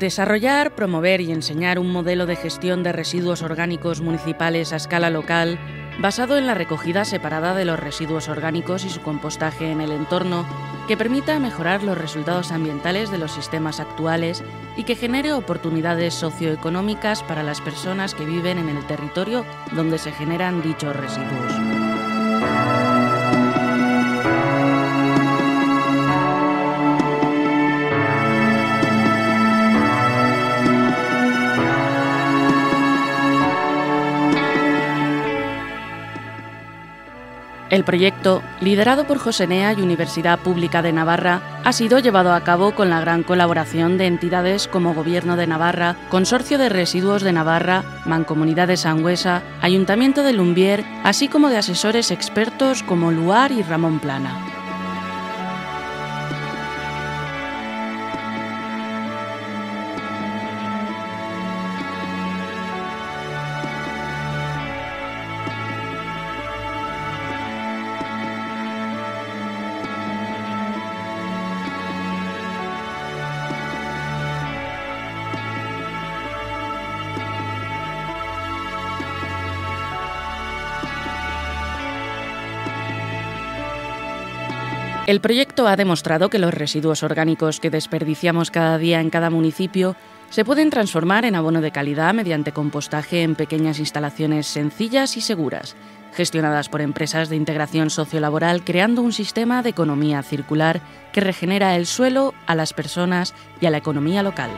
Desarrollar, promover y enseñar un modelo de gestión de residuos orgánicos municipales a escala local basado en la recogida separada de los residuos orgánicos y su compostaje en el entorno, que permita mejorar los resultados ambientales de los sistemas actuales y que genere oportunidades socioeconómicas para las personas que viven en el territorio donde se generan dichos residuos. El proyecto, liderado por Josenea y Universidad Pública de Navarra, ha sido llevado a cabo con la gran colaboración de entidades como Gobierno de Navarra, Consorcio de Residuos de Navarra, Mancomunidad de Sangüesa, Ayuntamiento de Lumbier, así como de asesores expertos como Luar y Ramón Plana. El proyecto ha demostrado que los residuos orgánicos que desperdiciamos cada día en cada municipio se pueden transformar en abono de calidad mediante compostaje en pequeñas instalaciones sencillas y seguras, gestionadas por empresas de integración sociolaboral, creando un sistema de economía circular que regenera el suelo, a las personas y a la economía local.